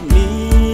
mi